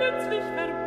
nützlich erbaut.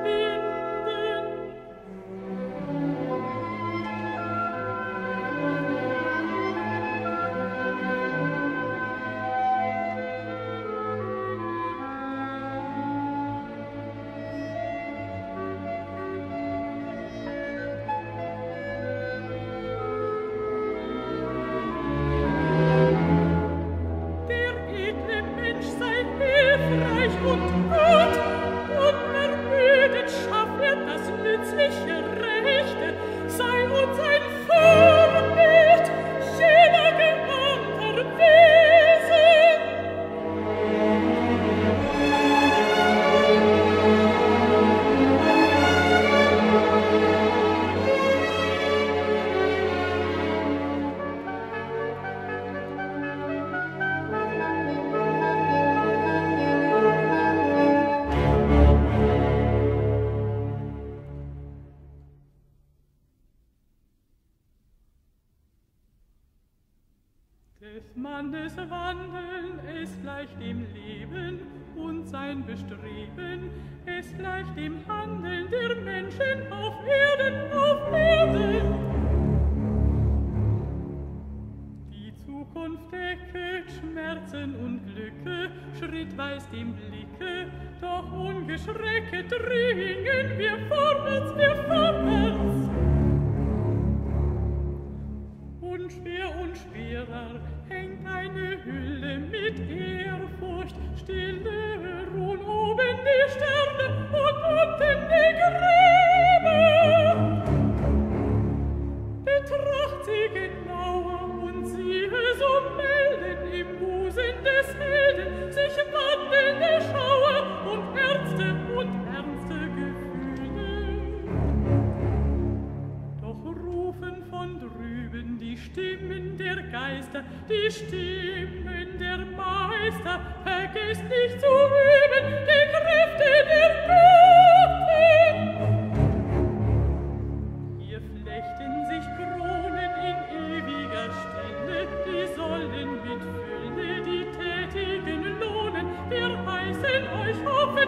Des Mannes Wandeln ist gleich dem Leben und sein Bestreben ist gleich dem Handeln der Menschen auf Erden, auf Erden. Die Zukunft decket Schmerzen und Glücke, schrittweis dem Blicke, doch ungeschrecket dringen wir vorwärts, wir vorwärts. und schwerer hängt eine Hülle mit Ehrfurcht, stille Ruhn oben die Sterne und unten die Gräber. Betracht sie genauer und siehe, so melden im Busen des Helden sich wahr die Stimmen der Meister, vergiss nicht zu üben die Kräfte der Guten. Hier flechten sich Kronen in ewiger Stunde, die sollen mit Fülle die Tätigen lohnen. Wir heißen euch hoffen,